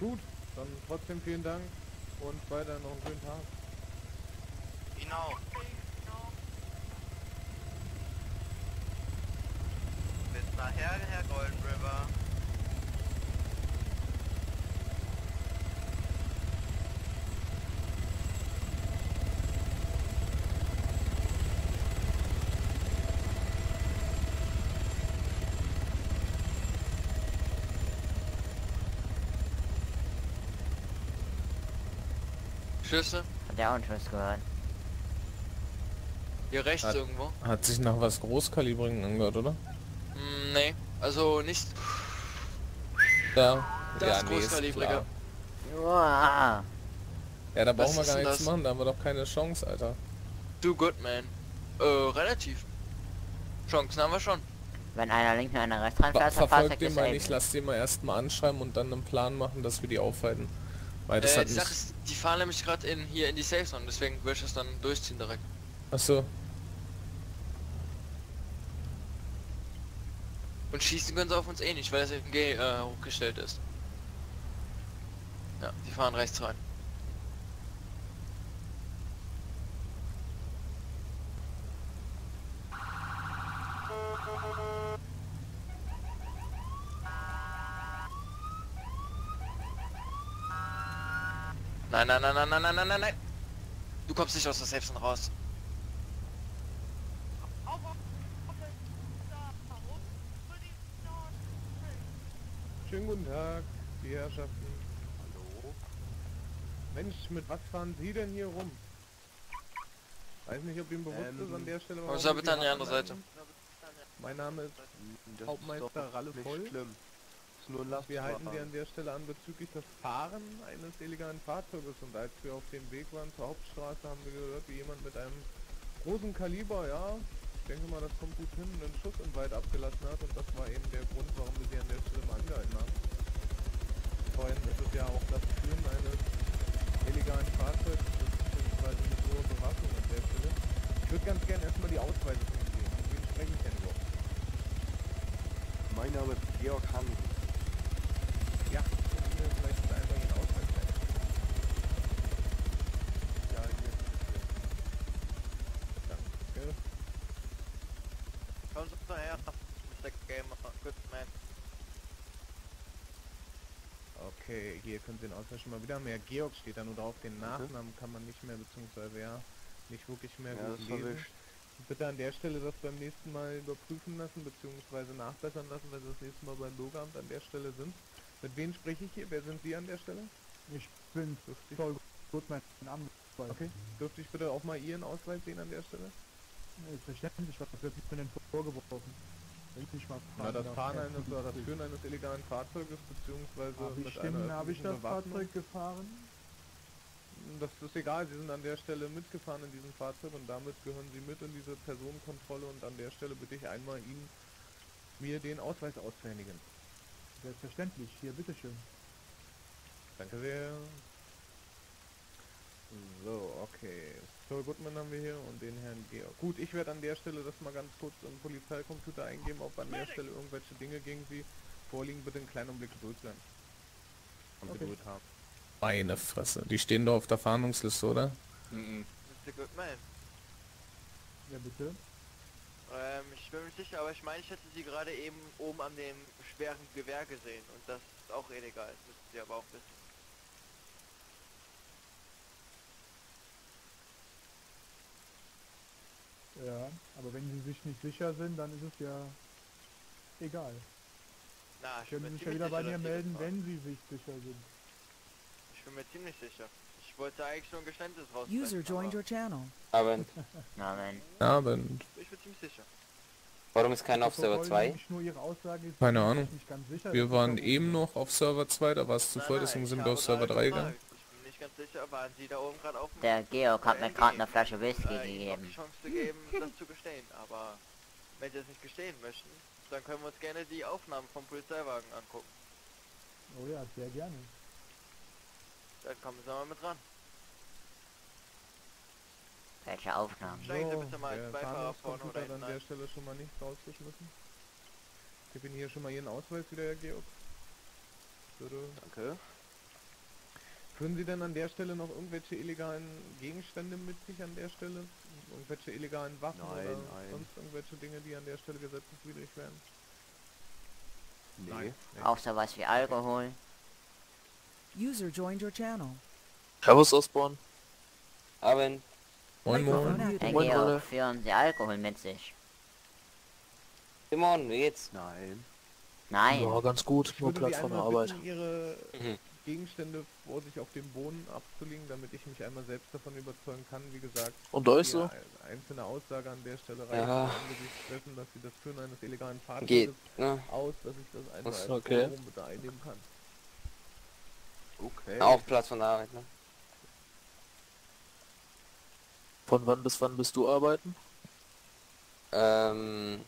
Gut, dann trotzdem vielen Dank und weiter noch einen schönen Tag. Genau. Bis nachher, Herr Golden River. Schüsse. Hat der auch einen Schuss gehört. Hier rechts Hat- irgendwo. Hat sich nach was Großkalibrigen angehört, oder? Hm, nee. Also nicht. Da. Das nee, ist Großkalibrige. Uah. Ja, da brauchen wir ist gar nichts das? machen, da haben wir doch keine Chance, Alter. Do good, man. Äh, relativ. Chancen haben wir schon. Wenn einer links und einer rechts Ver reinfährt, dann verfolgt den ist mal nicht, lass den mal erstmal anschreiben und dann einen Plan machen, dass wir die aufhalten. Weil das Äh, hat die. Sache ist, die fahren nämlich gerade in hier in die Safe Zone, deswegen würde ich das dann durchziehen direkt. Achso, Und schießen können sie auf uns eh nicht, weil das FMG äh, hochgestellt ist. Ja, die fahren rechts rein. Nein, nein, nein, nein, nein, nein, nein, nein, nein. Du kommst nicht aus der Safe Zone raus. schönen guten Tag, die Herrschaften. Hallo? Mensch, mit was fahren Sie denn hier rum? Weiß nicht, ob Ihnen bewusst Ähm, ist an der Stelle, warum du bitte an die andere Seite. Mein Name ist Das Hauptmeister ist Ralle Voll. schlimm. Nur ein Wir halten Sie an der Stelle an bezüglich des Fahren eines illegalen Fahrzeuges und als wir auf dem Weg waren zur Hauptstraße haben wir gehört, wie jemand mit einem großen Kaliber, ja, ich denke mal, das kommt gut hin, einen Schuss im Wald abgelassen hat und das war eben der Grund, warum wir sie an der Stelle mal angehalten haben. Vorhin ist es ja auch das Führen eines illegalen Fahrzeugs, beziehungsweise mit hoher Bewaffnung an der Stelle. Ich würde ganz gerne erstmal die Ausweise von Ihnen sehen. Mit wem spreche ich denn überhaupt? Mein Name ist Georg Hansen. Ja, können Sie mir vielleicht einmal Ihren Ausweis zeigen? Ja, hier ist Danke. Komm so her, Mr. Gamer. Good man. Okay, hier könnt ihr den Ausweis schon mal wieder haben. Ja, Georg steht da nur drauf. Den Nachnamen kann man nicht mehr, beziehungsweise ja, nicht wirklich mehr Ja, gut lesen. Bitte an der Stelle das beim nächsten Mal überprüfen lassen, beziehungsweise nachbessern lassen, wenn Sie das nächste Mal beim Bürgeramt an der Stelle sind. Mit wem spreche ich hier? Wer sind Sie an der Stelle? Ich bin Dürfte ich, voll gut mein Name. okay. Dürfte ich bitte auch mal Ihren Ausweis sehen an der Stelle? Verständlich, was wird mir denn vorgeworfen? Wenn ich mal Na, das Fahren eines oder das. Führen eines illegalen Fahrzeuges, beziehungsweise Hab mit ich, einer den, hab ich das Bewaffnung. Fahrzeug gefahren? Das ist egal, Sie sind an der Stelle mitgefahren in diesem Fahrzeug und damit gehören Sie mit in diese Personenkontrolle und an der Stelle bitte ich einmal Ihnen mir den Ausweis auszuhändigen. Selbstverständlich, hier, bitteschön. Danke sehr. So, okay. Sir Goodman haben wir hier und den Herrn Georg. Gut, ich werde an der Stelle das mal ganz kurz im Polizeicomputer eingeben, ob an der Stelle irgendwelche Dinge gegen Sie vorliegen. Bitte einen kleinen Augenblick Geduld sein. Sie Okay. Geduld haben. Meine Fresse. Die stehen doch auf der Fahndungsliste, oder? Mr. Good man. Ja, bitte. Ähm, ich bin mir nicht sicher, aber ich meine, ich hätte sie gerade eben oben an dem schweren Gewehr gesehen und das ist auch illegal, das müssen sie aber auch wissen. Ja, aber wenn Sie sich nicht sicher sind, dann ist es ja egal. Na, ich bin Können mir Sie sich ja ziemlich wieder bei sicher, mir melden, wenn Sie sich sicher sind. Ich bin mir ziemlich sicher. Ich wollte eigentlich nur ein Geständnis User rausbrechen, joined aber your channel. Abend. Na, wenn. Abend. ich bin ziemlich sicher. Warum ist kein auf Server Protokoll 2? nämlich Nur Ihre Aussage ist Keine Ahnung. Nicht ganz sicher, Wir waren eben noch auf Server 2, da war es zu voll, deswegen sind wir auf Server gerade 3 gegangen. Ganz sicher, waren sie da oben gerade auf dem Der Georg hat mir gerade eine gegeben. Flasche Whisky äh, auch die gegeben. Chance zu geben, das zu gestehen. Aber wenn sie es nicht gestehen möchten, dann können wir uns gerne die Aufnahmen vom Polizeiwagen angucken. Oh ja, sehr gerne. Dann kommen Sie mal mit ran. Welche Aufnahmen? Steigen Sie bitte mal als Beifahrer vorne oder hinten an der. Stelle schon mal nichts rausgeschmissen. Ich Ihnen hier schon mal Ihren Ausweis wieder, Herr Georg. Bitte. Danke. Führen Sie denn an der Stelle noch irgendwelche illegalen Gegenstände mit sich an der Stelle? Irgendwelche illegalen Waffen Nein, oder nein. sonst irgendwelche Dinge, die an der Stelle gesetzeswidrig wären? Nee. Auch sowas wie Alkohol. User joined your channel. Servus Osborn. Abend. Moin Microphone Herr. Moin. Georg, führen Sie Alkohol mit sich? Simon, wie geht's? Nein. Nein. Ja, ganz gut. Ich Nur Platz von der Arbeit. bitten, Ihre Mhm. Gegenstände vor sich auf dem Boden abzulegen, damit ich mich einmal selbst davon überzeugen kann. Wie gesagt, Und euch die so? ein- einzelne Aussage an der Stelle reicht Ja. angesichts dessen, dass Sie das Führen eines illegalen Fahrzeuges Geht, ne? aus, dass ich das einfach Das als ist okay. Forum bitte einnehmen kann. Okay. Auch Platz von der Arbeit, ne? Von wann bis wann bist du arbeiten? Ähm,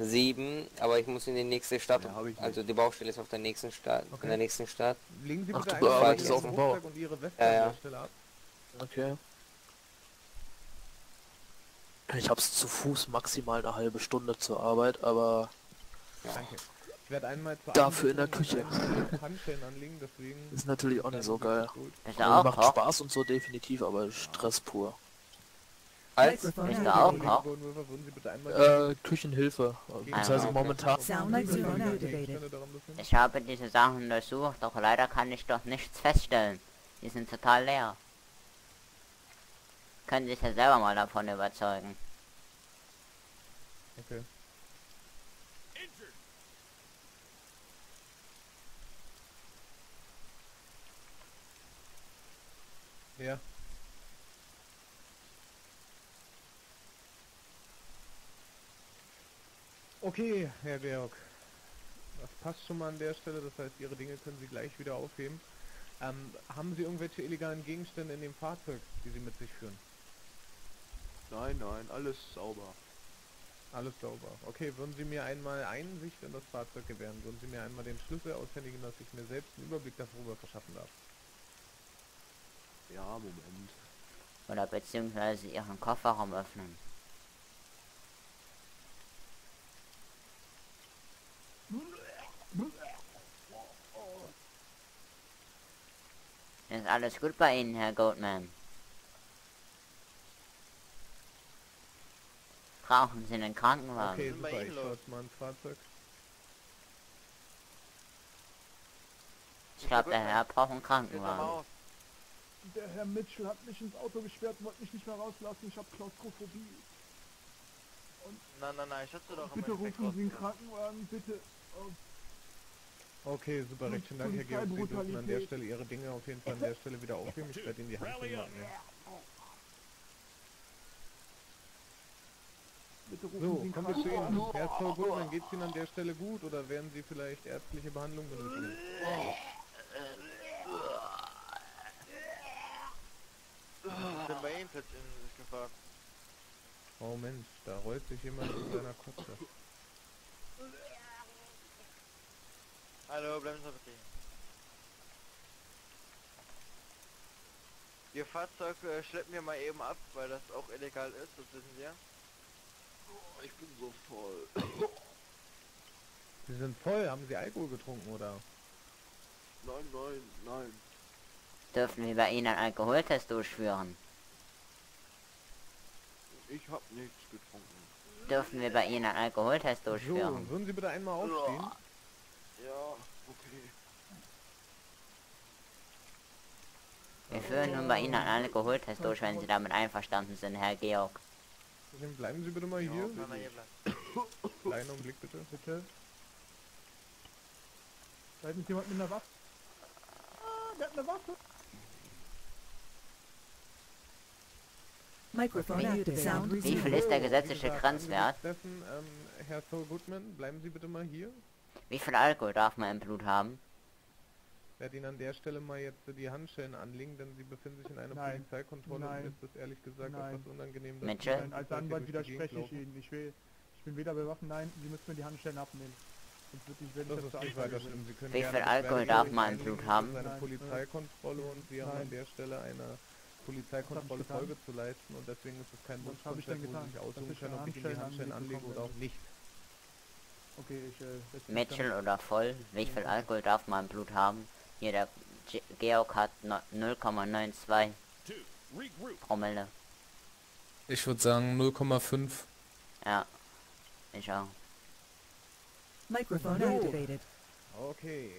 sieben, aber ich muss in die nächste Stadt. Ja, also die Baustelle ist auf der nächsten Stadt. Okay. In der nächsten Stadt. Legen Sie Ach, bitte du einmal arbeitest auf dem Bau. Und Ihre Weste Ja, ja. der Stelle ab. Okay. Ich hab's zu Fuß maximal eine halbe Stunde zur Arbeit, aber Danke. Ich werde einmal Dafür in der Küche. anlegen, deswegen... ist natürlich auch nicht so geil. Du auch macht? Spaß und so definitiv, aber Stress pur. Als du muted. auch einmal... Äh, Küchenhilfe. Beziehungsweise okay. momentan. Ich habe diese Sachen untersucht, doch leider kann ich dort nichts feststellen. Die sind total leer. Können sich ja selber mal davon überzeugen. Okay. Ja. Okay, Herr Georg. Das passt schon mal an der Stelle, das heißt, Ihre Dinge können Sie gleich wieder aufheben. Ähm, haben Sie irgendwelche illegalen Gegenstände in dem Fahrzeug, die Sie mit sich führen? Nein, nein, alles sauber. Alles sauber. Okay, würden Sie mir einmal Einsicht in das Fahrzeug gewähren? Würden Sie mir einmal den Schlüssel aushändigen, dass ich mir selbst einen Überblick darüber verschaffen darf? Ja, Moment. Oder beziehungsweise ihren Kofferraum öffnen. Alles gut bei Ihnen, Herr Goldman? Brauchen Sie einen Krankenwagen? Okay, super, ich schaue mal Fahrzeug. Ich glaube, der Herr braucht einen Krankenwagen. Der Herr Mitchell hat mich ins Auto gesperrt und wollte mich nicht mehr rauslassen. Ich habe Klaustrophobie. Nein, nein, nein, ich hatte doch Bitte rufen Sie einen. Krankenwagen, bitte. Oh, Okay, super, recht schön Dank, Herr Georg. Sie dürfen an der. Stelle Ihre Dinge auf jeden Fall an der Stelle wieder aufheben. Ich werde Ihnen die bitte rufen So, kommen wir zu. Ihnen. Herr Zoll Gutmann, geht es Ihnen an der Stelle gut oder werden Sie vielleicht ärztliche Behandlung benötigen? Ich bin bei Ihnen plötzlich in gefragt. Oh Mensch, da rollt sich jemand in seiner Kotze. Hallo, bleiben Sie bitte hier. Ihr Fahrzeug äh, schleppen wir mal eben ab, weil das auch illegal ist, das wissen Sie ja. Ich bin so voll. Sie sind voll, haben Sie Alkohol getrunken oder? Nein, nein, nein. Dürfen wir bei Ihnen einen Alkoholtest durchführen? Ich hab nichts getrunken. Dürfen wir bei Ihnen einen Alkoholtest So, durchführen? würden Sie bitte einmal aufstehen? Ja, okay. Wir führen nun bei Ihnen einen Alkoholtest durch, wenn Sie damit einverstanden sind, Herr Georg. Dann bleiben Sie bitte mal hier. Kann er hier bleiben. Kleinen Augenblick bitte. Bitte. Da ist jemand mit einer Waffe. Ah, der hat eine Waffe. Wie viel ist der gesetzliche gesagt, Grenzwert? Dessen, ähm, Herr Saul Goodman, bleiben Sie bitte mal hier. Wie viel Alkohol darf man im Blut haben? Ich werde Ihnen an der Stelle mal jetzt die Handschellen anlegen, denn Sie befinden sich in einer Nein. Polizeikontrolle Nein. und ist das ehrlich gesagt Nein. etwas unangenehm. dass Mitchell? Nein, als Anwalt widerspreche ich. Ihnen. Ich will, ich bin weder bewaffnet, nein, Sie müssen mir die Handstellen abnehmen. Sonst würde ich, wenn Das ich ist nicht Anzeige weiter schlimm. Sie können Wie viel Alkohol darf man im. Blut Das haben? ist eine. Polizeikontrolle und Sie haben Nein. an der Stelle eine Polizeikontrolle? Folge zu leisten und deswegen ist es kein wo getan? Sie sich Dass aussuchen ich können, ob ich Ihnen die Handschellen Handschellen anlege anlegen oder auch nicht. Okay, ich, äh, Mitchell oder voll? Wie viel Alkohol darf man im Blut haben? Hier der Ge- Georg hat no- 0,92 Promille. Ich würde sagen 0,5. Ja. Ich auch. Microphone So. activated. Okay.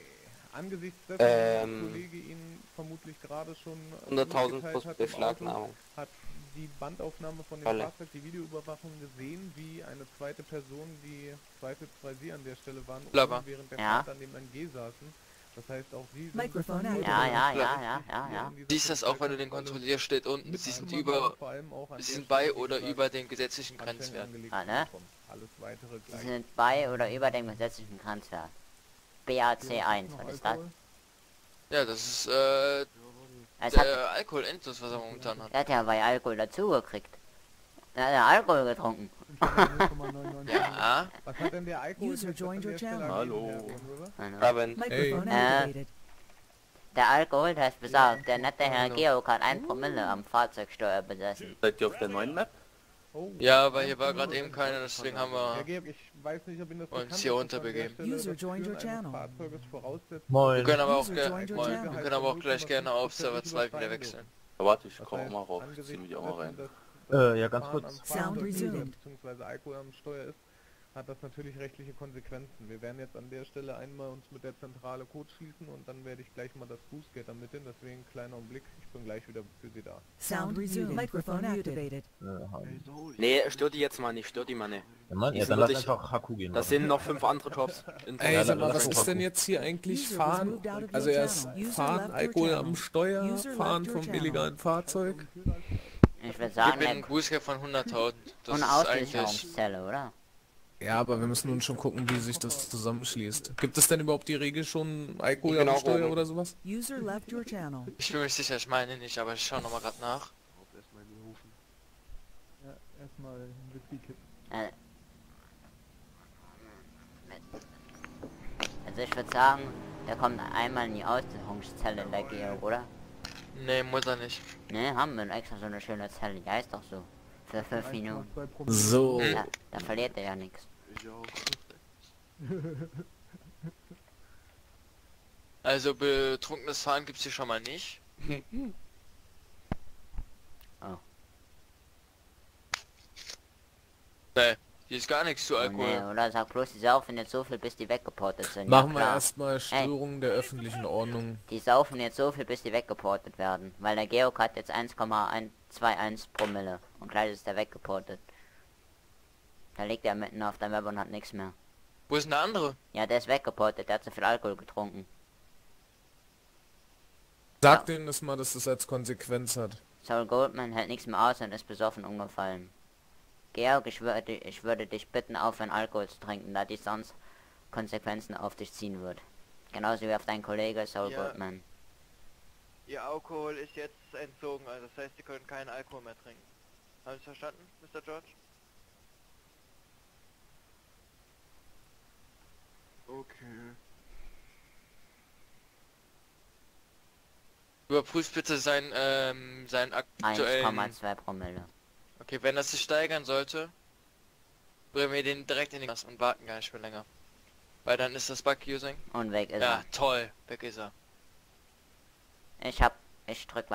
Angesichts dessen, Ähm, Kollege Ihnen vermutlich gerade schon äh, 100.000 mitgeteilt plus hat im Auto, Beschlagnahmung. hat die Bandaufnahme von dem Falle. Fahrzeug, die Videoüberwachung gesehen, wie eine zweite Person, die zweifelsfrei Sie an der Stelle waren, Blabber. während der Ja. Fahrt an dem NG saßen. Das heißt, auch Sie activated. Ja, ja, ja, Sie ja, ja, ja. Siehst das auch, wenn du den kontrollierst, steht unten, sie sind über, vor allem auch sie sind bei oder über den gesetzlichen Grenzwert. Ah, ne? bekommen. Alles weitere Sie sind bei oder über dem gesetzlichen Grenzwert. BAC1, was ist das? Ja, das ist äh, Es hat, der Alkoholentus, was er momentan hat. er hat ja bei Alkohol dazugekriegt. Er hat ja Alkohol getrunken. Ja, Was hat denn der Alkohol User joined your channel. Hallo. Abend. Microphone Äh. Der Alkoholtest besagt, der nette Herr Georg hat ein Promille am Fahrzeugsteuer besessen. Seid ihr auf der neuen Map? Oh. ja, aber hier war gerade eben keiner, deswegen haben wir... Georg, ich weiß nicht, ob Ihnen das Uns hier unterbegeben. voraussetzt, Wir Moin. können aber auch, Moin. wir können aber auch gleich gerne auf Server 2 wieder wechseln. Ja, warte, ich Das komm heißt, mal rauf. Ich zieh mich auch mal rein. Äh, ja, ganz kurz. Sound resumed. beziehungsweise Alkohol am Steuer ist, hat das natürlich rechtliche Konsequenzen. Wir werden jetzt an der Stelle einmal uns mit der Zentrale Code schließen und dann werde ich gleich mal das Bußgeld ermitteln. Deswegen kleiner Augenblick, ich bin gleich wieder für Sie da. Sound resumed. Microphone activated. Nee, stör die jetzt mal nicht, stör die mal nicht. Ja, Mann, ja, dann lass einfach Haku gehen. Das sind noch fünf andere Jobs. Ey, Ja, sag mal, was ist denn jetzt hier eigentlich Fahren? Also erst Fahren, Alkohol am Steuer, Fahren vom illegalen Fahrzeug. Ich würde Ich sagen, bin der ein Bußgeld von 100.000. Das und ist eine eigentlich... Aussicherungszelle, oder? Ja, aber wir müssen nun schon gucken, wie sich das zusammenschließt. Gibt es denn überhaupt die Regel schon Alkohol Ich bin am auch Steuer oben. oder sowas? User left your channel. Ich bin mir sicher, ich meine nicht, aber ich schaue nochmal gerade nach. Ja, erstmal ein Whisky kippen. Äh, Also ich würde sagen, der kommt einmal in die Aussicherungszelle, der Georg, oder? Nee, muss er nicht. Ne, haben wir extra so eine schöne Zelle, die heißt doch so. Für fünf Minuten. 1,2 Promille. So. Da, da verliert er ja nichts. Ich auch. Also betrunkenes Fahren gibt's hier schon mal nicht. Oh. Nee, hier ist gar nichts zu Oh, Alkohol. nee, oder? Sag bloß, die saufen jetzt so viel, bis die weggeportet sind. Machen ja, wir erstmal Störung der öffentlichen Ordnung. Die saufen jetzt so viel, bis die weggeportet werden. Weil der Georg hat jetzt 1,121 Promille. Und gleich ist der weggeportet. Da liegt er mitten auf der Map und hat nichts mehr. Wo ist denn der andere? Ja, der ist weggeportet, der hat zu viel Alkohol getrunken. Sag denen das mal, dass das als Konsequenz hat. Saul Goldman hält nichts mehr aus und ist besoffen umgefallen. Georg, ich würde, ich würde dich bitten, aufhören Alkohol zu trinken, da dies sonst Konsequenzen auf dich ziehen wird. Genauso wie auf deinen Kollege Saul Ja. Goldman. Ihr Alkohol ist jetzt entzogen, also das heißt, Sie können keinen Alkohol mehr trinken. Haben Sie verstanden, Mr. George? Okay. Überprüft bitte sein, ähm, seinen aktuellen... 1,2 Promille. Okay, wenn das sich steigern sollte, bringen wir den direkt in den Gas und warten gar nicht mehr länger. Weil dann ist das Bug-Using. Und weg ist Ja, toll, weg ist er. er. Ich hab, ich drück